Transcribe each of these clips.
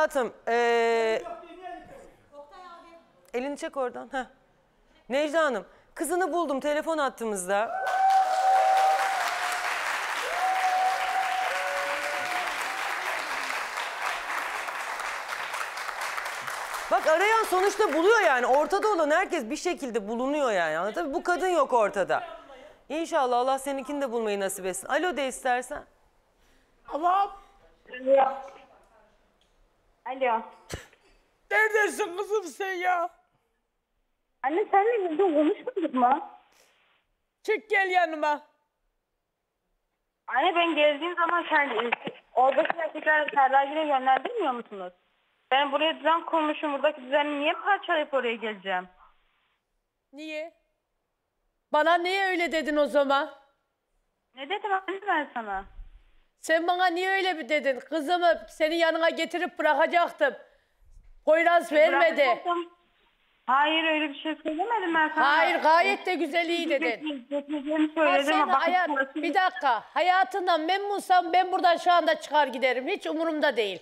hayatım. Ee, elini çek oradan. Heh. Necla Hanım, kızını buldum telefon attığımızda. Bak arayan sonuçta buluyor yani. Ortada olan herkes bir şekilde bulunuyor yani. Anladın mı? Bu kadın yok ortada. İnşallah Allah seninkini de bulmayı nasip etsin. Alo de istersen. Tamam. Alo. Neredesin kızım sen ya? Anne senle bugün konuşmadık mı? Çık gel yanıma. Anne ben geldiğim zaman kendi oradaki erkekler Serragil'e yönlendirmiyor musunuz? Ben buraya düzen kurmuşum. Buradaki düzeni niye parçalayıp oraya geleceğim? Niye? Bana niye öyle dedin o zaman? Ne dedim anne ben sana? Sen bana niye öyle bir dedin? Kızımı senin yanına getirip bırakacaktım. Poyraz vermedi. Bırakmadım. Hayır öyle bir şey söylemedim ben sana. Hayır gayet de güzel iyi dedin. Getireceğimi söyledim ama bakın hayat, bir dakika. Hayatından memnunsan ben buradan şu anda çıkar giderim. Hiç umurumda değil.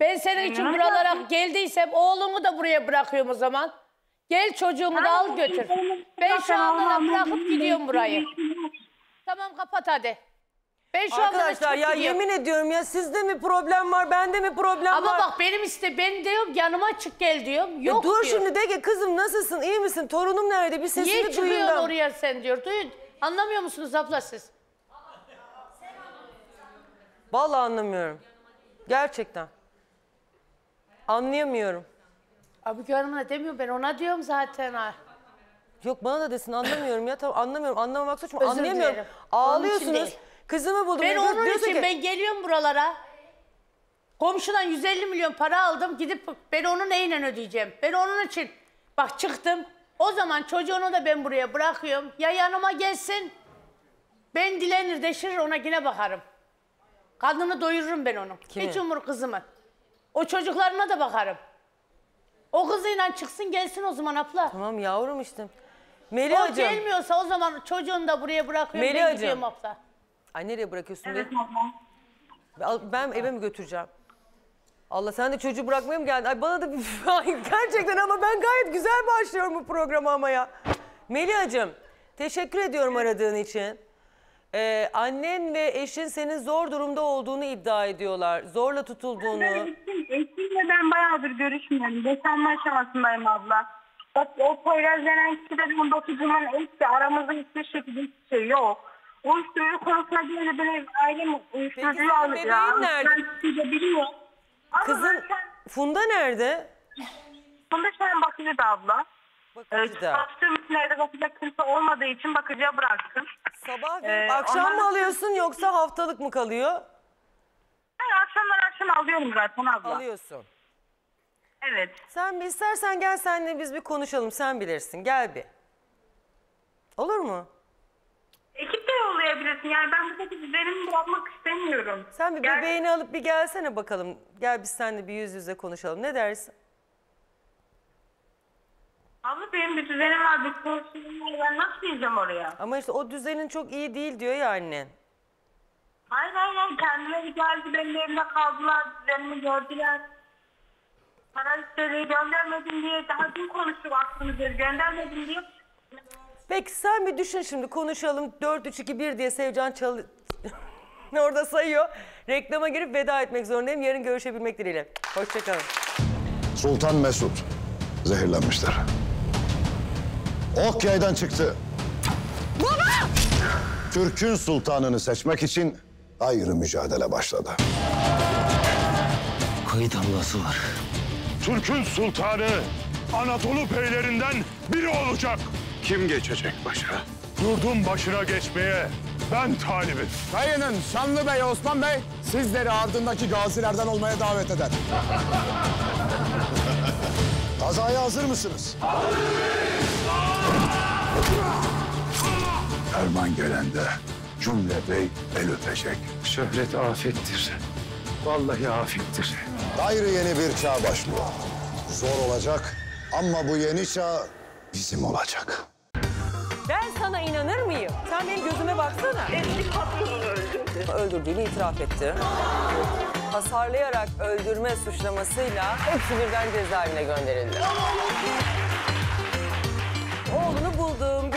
Ben senin için ne buralara yapacaksın? geldiysem oğlumu da buraya bırakıyorum o zaman. Gel çocuğumu da al götür. Ben şu anda da bırakıp gidiyorum burayı. Tamam kapat hadi. Ben şu Arkadaşlar ya yemin ediyorum ya sizde mi problem var, bende mi problem Ama var? bak benim işte ben diyorum yanıma çık gel diyorum. Yok dur diyor. şimdi de ki kızım nasılsın, iyi misin, torunum nerede bir sesini Niye duyayım çıkıyorsun da. oraya sen diyor. Duyun. Anlamıyor musunuz abla siz? Vallahi anlamıyorum. Gerçekten. Anlayamıyorum. Abi görmene demiyorum ben ona diyorum zaten ha. Yok bana da desin anlamıyorum ya tamam anlamıyorum anlamamak suç mu Özür anlayamıyorum. dilerim. Onun için Ağlıyorsunuz. değil. Kızımı buldum. Ben Diyor- onun diyorsun için ki, ben geliyorum buralara. Komşudan 150 milyon para aldım. Gidip ben onu neyle ödeyeceğim? Ben onun için bak çıktım. O zaman çocuğunu da ben buraya bırakıyorum. Ya yanıma gelsin. Ben dilenir deşirir ona yine bakarım. Kadını doyururum ben onu. Kimi? Hiç umur kızımı. O çocuklarına da bakarım. O kızıyla çıksın gelsin o zaman abla. Tamam yavrum işte. O Melihacığım. gelmiyorsa o zaman çocuğunu da buraya bırakıyorum. Ben Melihacığım. gidiyorum abla. Ay nereye bırakıyorsun Evet beni? abla. Al- Ben eve mi götüreceğim? Allah sen de çocuğu bırakmaya mı geldin? Ay bana da bir... Ay, gerçekten ama ben gayet güzel başlıyorum bu programa ama ya. Melihacığım teşekkür ediyorum aradığın için. Ee, annen ve eşin senin zor durumda olduğunu iddia ediyorlar. Zorla tutulduğunu. Eşim, eşimle ben bayağıdır görüşmüyorum. Boşanma aşamasındayım abla. Bak o Poyraz denen kişi de benim bakıcımın eşi. Aramızda hiçbir şekilde hiçbir şey yok. Uyuşturucu konusunda böyle ailem uyuşturucu bebeğin ya. nerede? Ben sizi de biliyorum. Ama Kızın zaten Funda nerede? bunda şu an bakıcı da abla. Ee, Bakıcıda. çalıştığım için evde bakacak kimse olmadığı için bakıcıya bıraktım. Sabah Ee, akşam ondan- mı alıyorsun yoksa haftalık mı kalıyor? Ben akşamlar akşam alıyorum zaten abla. Alıyorsun. Evet. Sen bir istersen gel seninle biz bir konuşalım. Sen bilirsin. Gel bir. Olur mu? De yollayabilirsin. Yani ben buradaki düzenimi bırakmak istemiyorum. Sen bir Gel- bebeğini alıp bir gelsene bakalım. Gel biz seninle bir yüz yüze konuşalım. Ne dersin? Abla benim bir düzenim var, bir pozisyonum var. Ben nasıl gideceğim oraya? Ama işte o düzenin çok iyi değil diyor ya annen. Hayır hayır hayır. Kendileri geldi benim evimde kaldılar. Düzenimi gördüler. Para istediği göndermedim diye. Daha dün konuştuk aklımızda. Göndermedim diye. Peki sen bir düşün şimdi konuşalım. 4 3 2 1 diye Sevcan çal orada sayıyor. Reklama girip veda etmek zorundayım. Yarın görüşebilmek dileğiyle. Hoşçakalın. Sultan Mesut zehirlenmiştir. Ok yaydan çıktı. Baba! Türk'ün sultanını seçmek için ayrı mücadele başladı. Kayıt ablası var. Türk'ün sultanı Anadolu beylerinden biri olacak. Kim geçecek başa? Yurdun başına geçmeye ben talibim. Kayının Şanlı Bey Osman Bey sizleri ardındaki gazilerden olmaya davet eder. Kazaya hazır mısınız? Erman gelende cümle bey el öpecek. Şöhret afettir. Vallahi afettir. Gayrı yeni bir çağ başlıyor. Zor olacak ama bu yeni çağ bizim olacak. Ben sana inanır mıyım? Sen benim gözüme baksana. Eski patronunu öldürdü. Öldürdüğünü itiraf etti. Hasarlayarak öldürme suçlamasıyla hepsi birden cezaevine gönderildi. Oğlunu buldum,